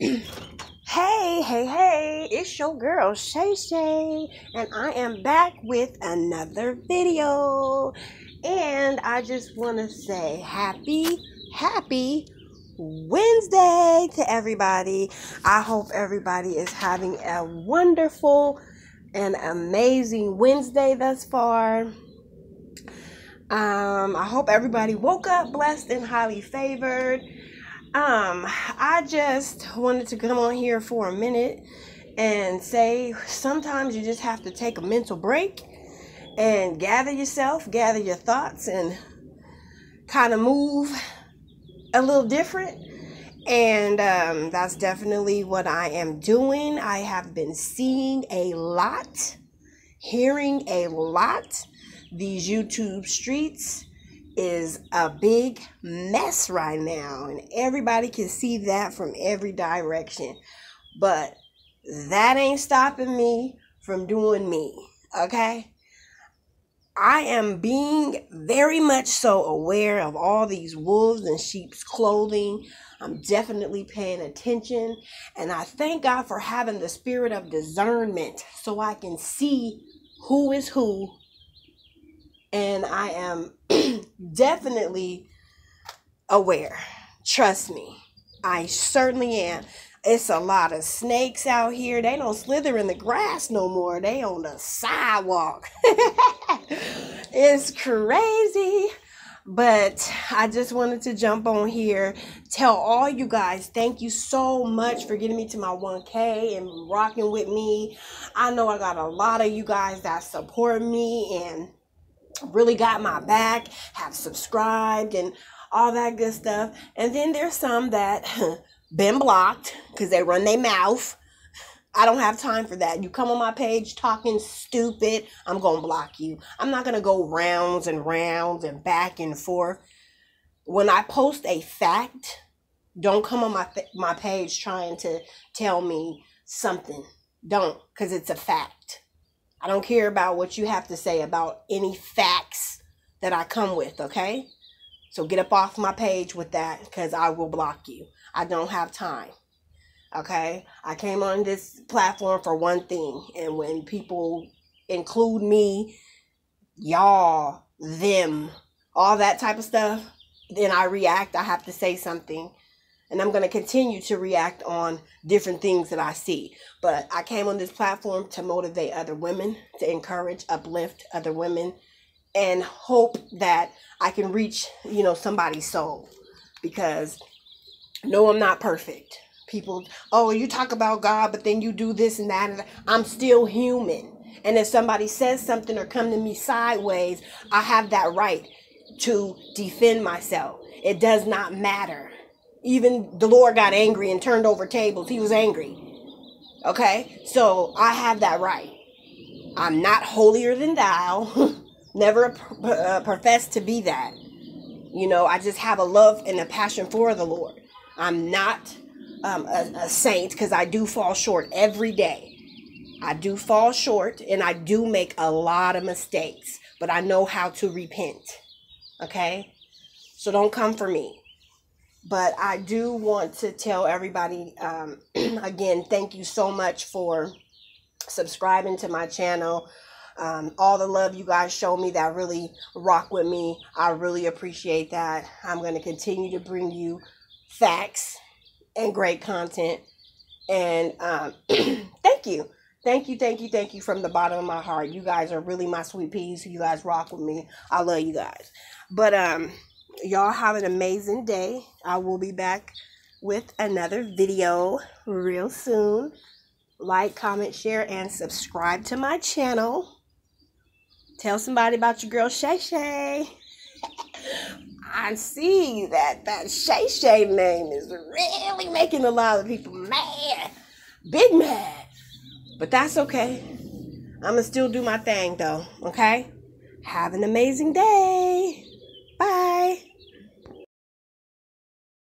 hey, hey, hey, it's your girl Shay Shay, and I am back with another video. And I just want to say happy, happy Wednesday to everybody. I hope everybody is having a wonderful and amazing Wednesday thus far. Um, I hope everybody woke up blessed and highly favored. Um, I just wanted to come on here for a minute and say sometimes you just have to take a mental break and gather yourself, gather your thoughts, and kind of move a little different. And um, that's definitely what I am doing. I have been seeing a lot, hearing a lot. These YouTube streets is a big mess right now, and everybody can see that from every direction. But that ain't stopping me from doing me, okay? I am being very much so aware of all these wolves and sheep's clothing. I'm definitely paying attention. And I thank God for having the spirit of discernment so I can see who is who and I am definitely aware. Trust me, I certainly am. It's a lot of snakes out here. They don't slither in the grass no more. They on the sidewalk. it's crazy. But I just wanted to jump on here, tell all you guys, thank you so much for getting me to my 1K and rocking with me. I know I got a lot of you guys that support me and really got my back, have subscribed and all that good stuff. And then there's some that been blocked because they run their mouth. I don't have time for that. You come on my page talking stupid, I'm going to block you. I'm not going to go rounds and rounds and back and forth. When I post a fact, don't come on my my page trying to tell me something. Don't cuz it's a fact. I don't care about what you have to say about any facts that I come with, okay? So get up off my page with that because I will block you. I don't have time. Okay? I came on this platform for one thing. And when people include me, y'all, them, all that type of stuff, then I react. I have to say something and I'm going to continue to react on different things that I see. But I came on this platform to motivate other women, to encourage, uplift other women, and hope that I can reach, you know, somebody's soul. Because no, I'm not perfect. People, oh, you talk about God, but then you do this and that. And I'm still human. And if somebody says something or come to me sideways, I have that right to defend myself. It does not matter even the Lord got angry and turned over tables. He was angry. Okay? So I have that right. I'm not holier than thou. Never uh, professed to be that. You know, I just have a love and a passion for the Lord. I'm not um, a, a saint because I do fall short every day. I do fall short and I do make a lot of mistakes, but I know how to repent. Okay? So don't come for me but I do want to tell everybody um, again, thank you so much for subscribing to my channel. Um, all the love you guys show me that really rock with me. I really appreciate that. I'm going to continue to bring you facts and great content. And um, thank you. Thank you, thank you, thank you from the bottom of my heart. You guys are really my sweet peas. You guys rock with me. I love you guys. But um y'all have an amazing day. I will be back with another video real soon. Like, comment, share, and subscribe to my channel. Tell somebody about your girl Shay Shay. I see that that Shay Shay name is really making a lot of people mad. Big mad. But that's okay. I'm going to still do my thing though, okay? Have an amazing day. Bye.